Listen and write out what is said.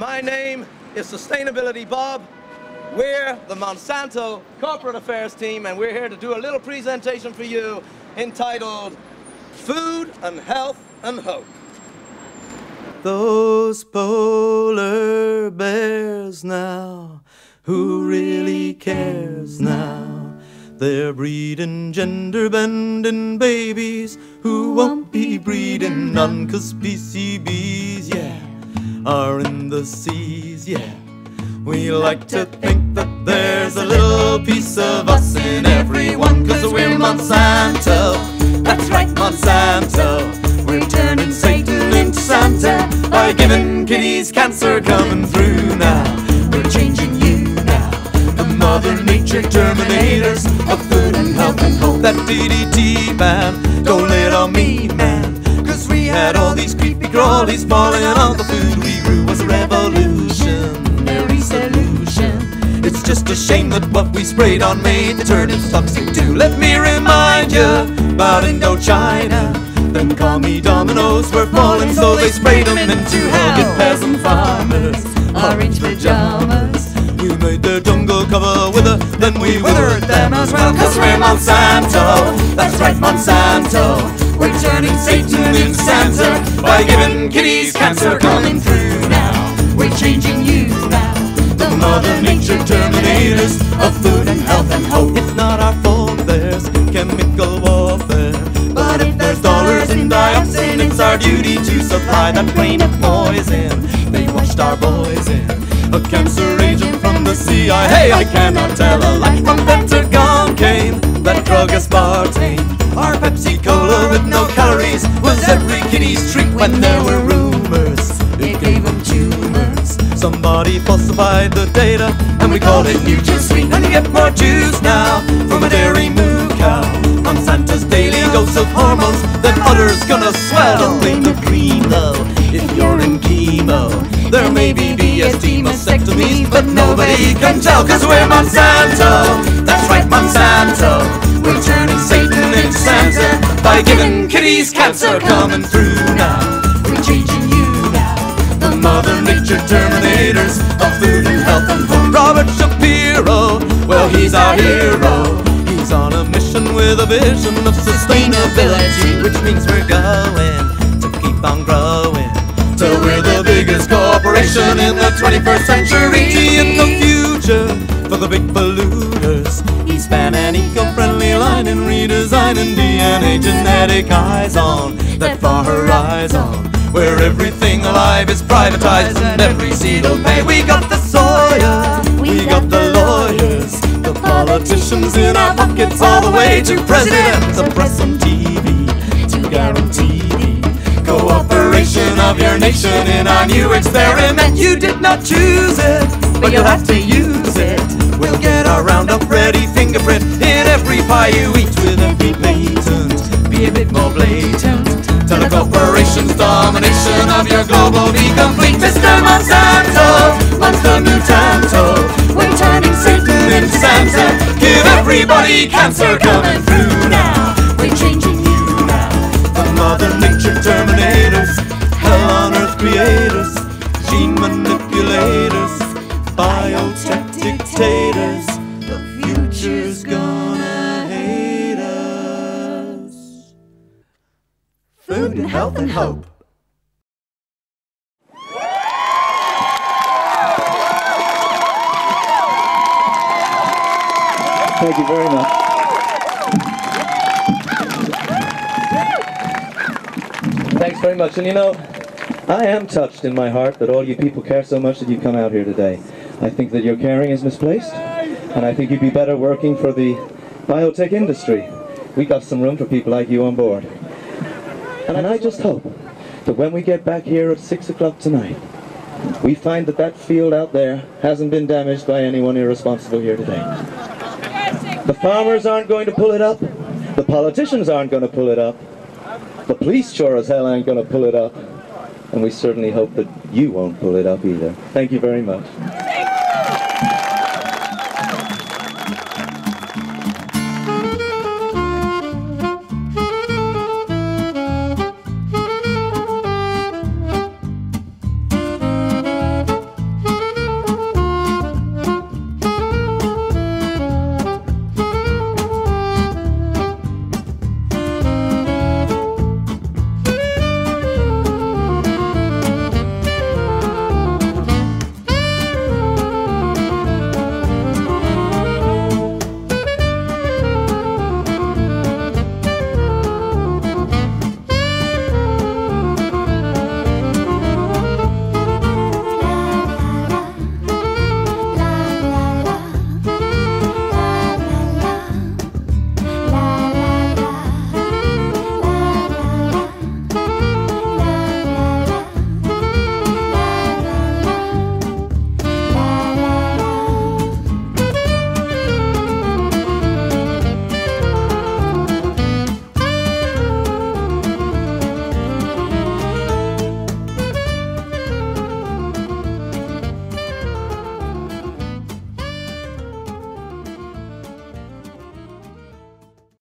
My name is Sustainability Bob. We're the Monsanto Corporate Affairs team, and we're here to do a little presentation for you entitled Food and Health and Hope. Those polar bears now, who really cares now? They're breeding gender bending babies who won't be breeding none, cause PCBs, yeah, are in the seas, yeah. We like to think that there's a little piece of us in everyone, cause we're Monsanto. That's right, Monsanto. We're turning Satan into Santa by giving kitties cancer coming through now. We're changing you now. The Mother Nature Terminators of food and health and hope. That DDT ban, don't let on me, man. Had all these creepy crawlies falling on the food we grew was a revolutionary solution. It's just a shame that what we sprayed on made the turnips toxic too. Let me remind you about Indochina. Then call me dominoes were falling, so they sprayed them into hell. peasant farmers, orange pajamas. We made their jungle cover wither, then we withered them as well. Cause we're Monsanto, that's right, Monsanto. Turning Satan into Santa by giving kitties cancer coming through now. We're changing you now. The Mother Nature Terminators of food and health and hope. It's not our fault there's chemical warfare. But if there's dollars in dioxin, it's our duty to supply that plane of poison. They washed our boys in. A cancer agent from the CIA. I cannot tell a lie. From Pentagon came that drug is aspartame. Our Pepsi Cola no calories was every kitty's treat when there were rumors. It gave them tumors. Somebody falsified the data and we called it NutraSweet. And you get more juice now from a dairy moo cow. Monsanto's daily dose of hormones, then udder's gonna swell. Blame the cream though if you're in chemo. There may be BST mastectomies, but nobody can tell cause we're Monsanto. That's right, Monsanto. We're by giving kitties cancer coming through now. We're changing you now. The Mother Nature Terminators of food and health and hope. Robert Shapiro, well, he's our hero. He's on a mission with a vision of sustainability, which means we're going to keep on growing till we're the biggest corporation in the 21st century. In the future, for the big polluters, he's span an eco-friendly line and DNA genetic eyes on that far horizon. Where everything alive is privatized and every seed will pay. We got the soya, we got the lawyers, the politicians in our pockets, all the way to presidents, the press on TV to guarantee the cooperation of your nation in our new experiment. You did not choose it, but you'll have to use it. We'll get our Roundup Ready fingerprint in every pie you eat domination of your global be complete. Mr. Monsanto, Monster Mutanto. We're turning Satan into Santa. Give everybody cancer coming through now. We're changing you now. The Mother Nature Terminators, Hell on Earth creators, gene manipulators, biotech dictators. The future's gonna hate us. Food and health and hope. Thank you very much. Thanks very much. And you know, I am touched in my heart that all you people care so much that you come out here today. I think that your caring is misplaced, and I think you'd be better working for the biotech industry. We've got some room for people like you on board. And I just hope that when we get back here at 6 o'clock tonight, we find that that field out there hasn't been damaged by anyone irresponsible here today. The farmers aren't going to pull it up. The politicians aren't going to pull it up. The police sure as hell ain't going to pull it up. And we certainly hope that you won't pull it up either. Thank you very much.